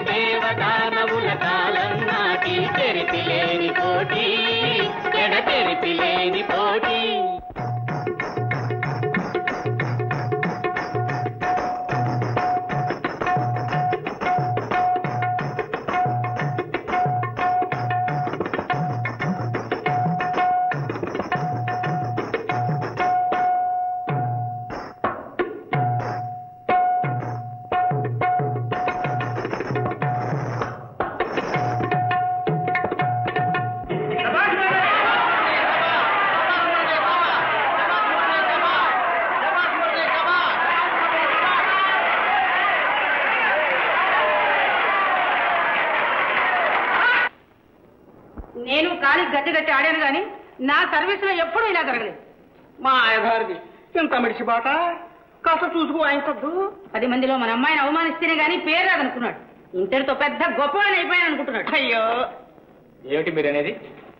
దేవదానవుల కాలం నాటి తెరిపి లేని పోటీ ఆడాను గాని నా సర్వీస్లో ఎప్పుడూ ఇలా జరగలేదు. మా ఆయగారిది ఇంత మిడిచి బాట? కాస్త చూసుకు వాయించద్దు పది మందిలో మన అమ్మాయిని అవమానిస్తేనే గాని పేరు రాదనుకున్నాడు. ఇంతటితో పెద్ద గొప్పవాడిని అయిపోయాను అనుకుంటున్నాడు. అయ్యో! ఏమిటి మీరు అనేది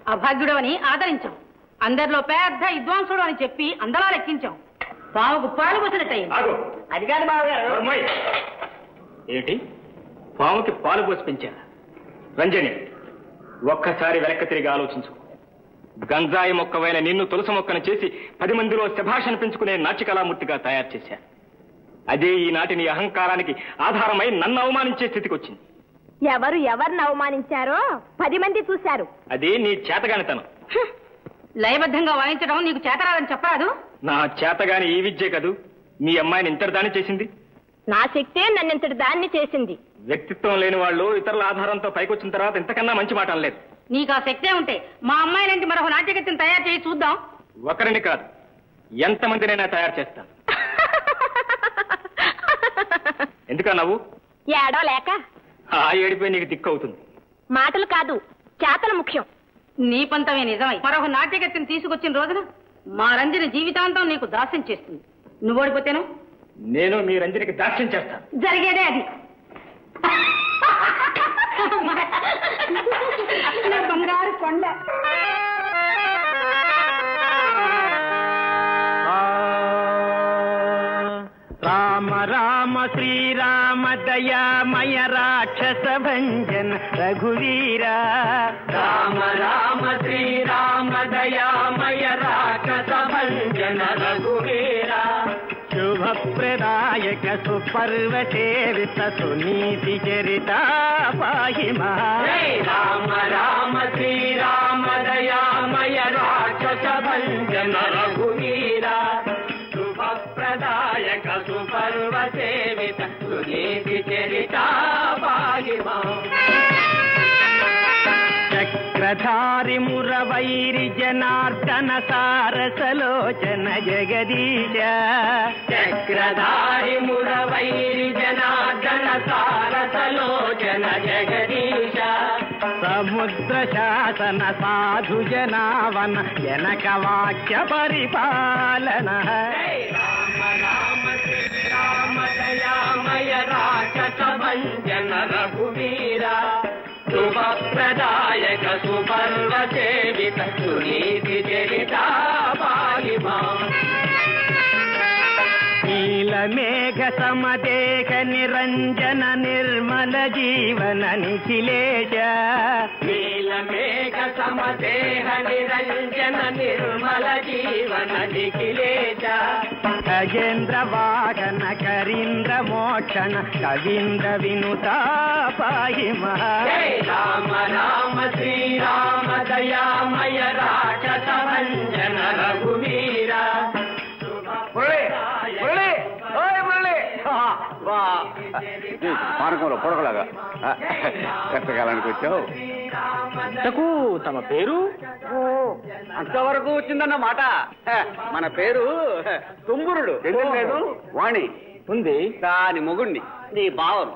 అభాగ్యుడు అని ఆదరించాం. అందరిలో పెద్ద విద్వాంసుడు అని చెప్పి అందలా లెక్కించాం. పావుకు పాలు పోసినట్టయింది అది కాదు బావగారు. ఏమిటి? పాముకి పాలు పోసి పెంచారా రంజని ఒక్కసారి వెనక్కి తిరిగి ఆలోచించు గంజాయి మొక్కవైన నిన్ను తులసి మొక్కను చేసి పది మందిలో శభాషను పెంచుకునే నాట్యకళామూర్తిగా తయారు చేశా అదే ఈనాటి నీ అహంకారానికి ఆధారమై నన్ను అవమానించే స్థితికి వచ్చింది ఎవరు ఎవరిని అవమానించారో పది మంది చూశారు. అదే నీ చేతగానితనం. లయబద్ధంగా వాయించడం నీకు చేతరాదని చెప్పరాదు? నా చేతగాని ఈ విద్యే కదూ? మీ అమ్మాయిని ఇంతటి దాన్ని చేసింది? నా శక్తే నన్నింతటి దాన్ని చేసింది. వ్యక్తిత్వం లేని వాళ్ళు ఇతరుల ఆధారంతో పైకొచ్చిన తర్వాత ఇంతకన్నా మంచి మాట అనలేదు. నీకు ఆ శక్తే ఉంటే మా అమ్మాయిలంటి మరొక నాట్యగత్తిని తయారు చేసి చూద్దాం. ఒకరిని కాదు ఎంతమందినైనా తయారు చేస్తాను. ఎందుకా నవ్వు? ఏడో లేక. ఆ ఏడిపోయి నీకు దిక్కు అవుతుంది మాటలు కాదు చేతలు ముఖ్యం. నీ పంతమే నిజమై మరొక నాట్యగత్తిని తీసుకొచ్చిన రోజున మా రంజని జీవితాంతం నీకు దాస్యం చేస్తుంది. నువ్వు ఓడిపోతేను? నేను మీ రంజనికి దాస్యం చేస్తాను. జరిగేదే అది. నా బంగారు కొండ. రామ రామ శ్రీరామ దయామయ రాక్షస భంజన రఘువీర. రామ రామ శ్రీరామ దయామయ రాక్షస భంజన రఘువీర. శుభప్రదాయక సుపర్వ సేవిత సునీతి చరిత పాహి రామ రామ శ్రీరామ దయామయ రాక్షస భంజన చక్రధారి మురవైరి జనార్దన సారసలోచన జగదీశ. చక్రధారి మురవైరి జనార్దన సారసలోచన జగదీశ. సముద్ర శాసన సాధు జనావన జనక వాక్య పరిపాలన. రామ రామ శ్రీరామ దయామయ రాక్షస సేవిత సునీతి నీలమేఘ సమదేహ నిరంజన నిర్మల జీవన నిఖిలేశ. నీలమేఘ సమదేహ నిరంజన నిర్మల జీవన నిఖిలేశ. గజేంద్ర వాహన కరీంద్ర మోక్షణ కవీంద్ర వినుత మహా రామ రామ శ్రీరామ పానకంలో పొడకలాగా. కట్టకాలానికి వచ్చావు? ఇంతకు తమ పేరు? అంతవరకు వచ్చిందన్న మాట. మన పేరు ఎందుకు లేదు? వాణి. ఉంది. దాని మొగుణ్ణి నీ భావను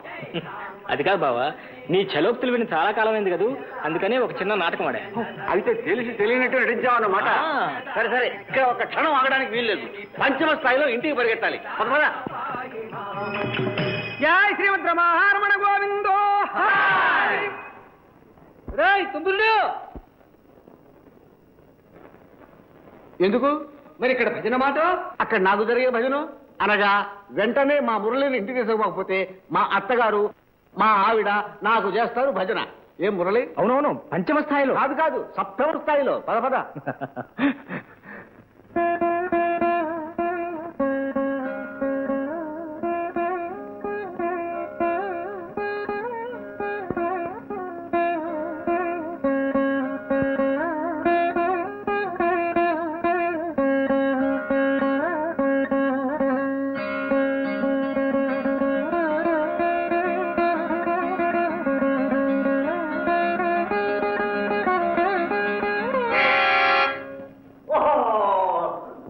అది కాదు బావా నీ చలోక్తులు విని చాలా కాలం అయింది కదూ. అందుకనే ఒక చిన్న నాటకం ఆడా. అయితే తెలిసి తెలియనట్టు నటించావన్నమాట ఆ. సరే సరే ఇక్కడ ఒక క్షణం ఆగడానికి వీల్లేదు. పంచమ స్థాయిలో ఇంటికి పరిగెత్తాలి. తుంబురుడు ఎందుకు? మరి ఇక్కడ భజన మాట? అక్కడ నాకు జరిగే భజన? అనగా వెంటనే మా మురళిని ఇంటికి తీసుకోకపోతే మా అత్తగారు మా ఆవిడ నాకు చేస్తారు భజన. ఏం మురళి? అవునవును పంచమ స్థాయిలో. కాదు కాదు సప్తమ స్థాయిలో. పద పద.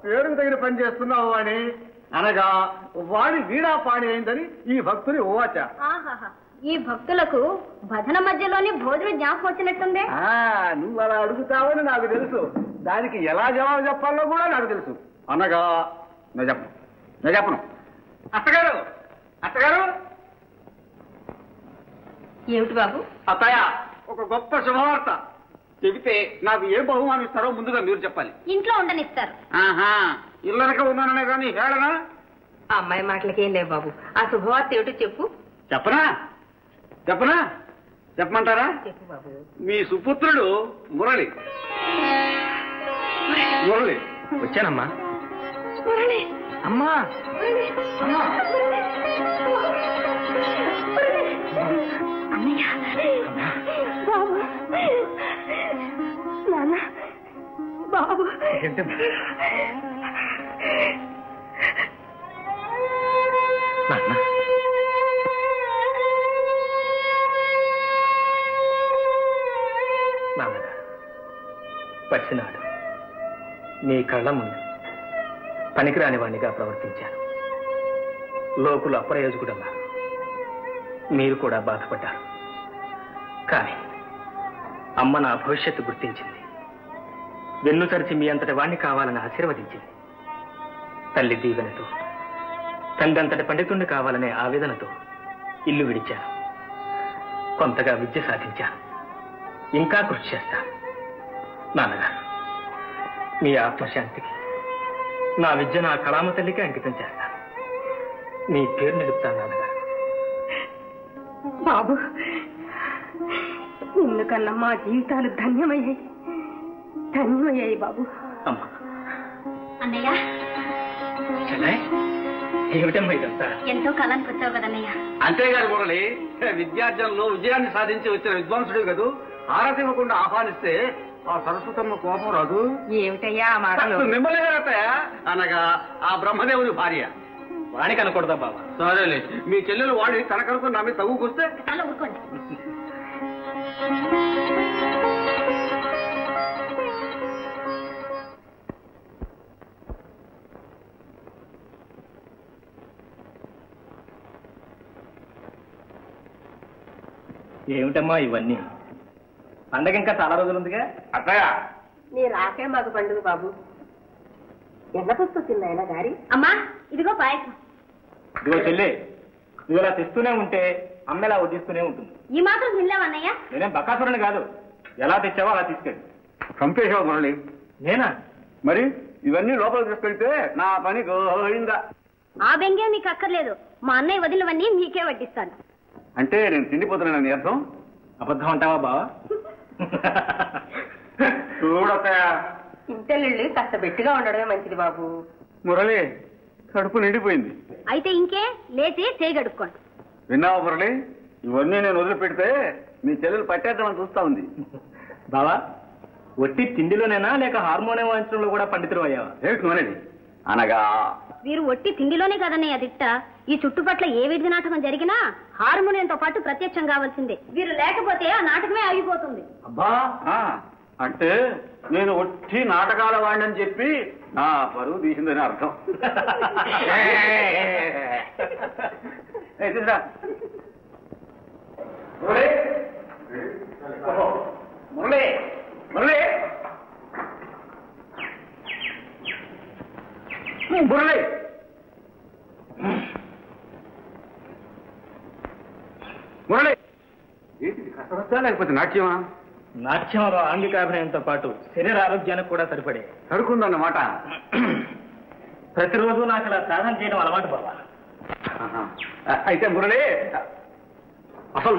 పేరుకు తగిన పని చేస్తున్నావు వాణి. అనగా వాణి వీణా పాణి అయిందని ఈ భక్తుని ఓవాచ. ఈ భక్తులకు భజన మధ్యలోని భోజనం జ్ఞాపకం వచ్చినట్టుంది? ఆ, నువ్వు అలా అడుగుతావని నాకు తెలుసు. దానికి ఎలా జవాబు చెప్పాలో కూడా నాకు తెలుసు. అనగా నేను చెప్పను నేను చెప్పను అత్తగారు! అత్తగారు! ఏమిటి బాబు? అత్తయ్య ఒక గొప్ప శుభవార్త. చెబితే నాకు ఏ బహుమానం ఇస్తారో ముందుగా మీరు చెప్పాలి. ఇంట్లో ఉండనిస్తారు. ఆహా ఇల్లనక ఉన్నాననే కానీ హేళనా? ఆ అమ్మాయి మాటలకి ఏం లేవు బాబు. ఆ శుభవార్త ఏమిటో చెప్పు. చెప్పనా? చెప్పనా? చెప్పమంటారా? చెప్పు బాబు. మీ సుపుత్రుడు మురళి. మురళి. వచ్చానమ్మా. అమ్మా. అమ్మా. నాన్న. బాబు. నాన్న. నాన్నగారు పసినాడు. నీ కళ్ళ ముందు పనికిరాని వాణ్ణిగా ప్రవర్తించాను. లోకులు అప్రయోజకుడన్నారు. మీరు కూడా బాధపడ్డారు. కానీ అమ్మ నా భవిష్యత్తు గుర్తించింది. వెన్ను తరిచి మీ అంతటి వాణ్ణి కావాలని ఆశీర్వదించింది తల్లి దీవెనతో తండ్రి అంతటి పండితుణ్ణి కావాలనే ఆవేదనతో ఇల్లు విడిచాను కొంతగా విద్య సాధించాను ఇంకా కృషి చేస్తాను నాన్నగారు మీ ఆత్మశాంతికి నా విద్య నా కళామ తల్లికి అంకితం చేస్తాను మీ పేరు నిలుపుతాను నాన్నగారు. బాబు నిన్ను కన్నా మా జీవితాలు ధన్యమయ్యాయి. ధన్యమయ్యాయి బాబు. అమ్మా. అన్నయ్య. ఎంతో కాలానికి వచ్చావు కదన్నయ్య. అంతేగాని మురళి విద్యార్థుల్లో విజయాన్ని సాధించి వచ్చిన విద్వాంసుడు కదూ? ఆరతి ఇవ్వకుండా ఆహ్వానిస్తే ఆ సరస్వతమ్మ కోపం రాదు. ఏమిటయ్యా మిమ్మల్ని అనగా ఆ బ్రహ్మదేవుని భార్య. వాణికి అనకూడదా బాబా సరేలే. మీ చెల్లెలు వాడి తనకనుకుని నా మీద తగ్గుకొస్తే చాలా ఊరుకోండి. ఏమిటమ్మా ఇవన్నీ? పండగ ఇంకా చాలా రోజులుందిగా. అత్తయ్య! నీ రాకే మాకు పండుగ బాబు. ఎన్న పుస్తొచ్చింది ఆయన గారి? అమ్మా ఇదిగో పాయసం. ఇదిగో చెల్లి నువ్వు ఇలా తెస్తూనే ఉంటే అమ్మెలా వడ్డిస్తూనే ఉంటుంది. ఈ మాత్రం తినలేవన్నయ్య నేనేం బకాసురుని కాదు. ఎలా తెచ్చావో అలా తీసుకెళ్ళి. చంపేశావు మురళి. నేనా? మరి ఇవన్నీ లోపల తీసుకెళ్తే నా పని గోయిందా ఆ బెంగే మీకు అక్కర్లేదు. మా అన్నయ్య వదిలినవన్నీ మీకే వడ్డిస్తాను. అంటే నేను తిండిపోతున్నానని అర్థం? అబద్ధం అంటావా బావా? చూడత్తయ్య. ఇంటెల్లుళ్ళు కాస్త బెట్టుగా ఉండడమే మంచిది బాబు. మురళి కడుపు నిండిపోయింది. అయితే ఇంకే లేచి చేయి గడుక్కోండి విన్నావా మురళి? ఇవన్నీ నేను వదిలిపెడితే మీ చెల్లెలు పట్టేద్దామని చూస్తా ఉంది. బావా ఒట్టి తిండిలోనేనా లేక హార్మోనియం వాయించడంలో కూడా పండితులు అయ్యావా? ఏమిటి అనగా వీరు ఒట్టి తిండిలోనే కదన్నయ్య దిట్ట. ఈ చుట్టుపట్ల ఏ విధి నాటకం జరిగినా హార్మోనియంతో పాటు ప్రత్యక్షం కావాల్సిందే. వీరు లేకపోతే ఆ నాటకమే ఆగిపోతుంది. అబ్బా అంటే నేను ఒట్టి నాటకాల వాడిని చెప్పి నా పరువు తీసిందని అర్థం. ఏయ్, తీసురా. మురళి. ఓహో, మురళి. మురళి. ఏంటిది కసరత్తా లేకపోతే నాట్యమా? నాట్యంలో ఆంగికాభినయంతో పాటు శరీర ఆరోగ్యానికి కూడా సరిపడే. సరుకుందన్నమాట. ప్రతిరోజు నాకు ఇలా సాధన చేయడం అలవాటు బాబా. అయితే మురళి అసలు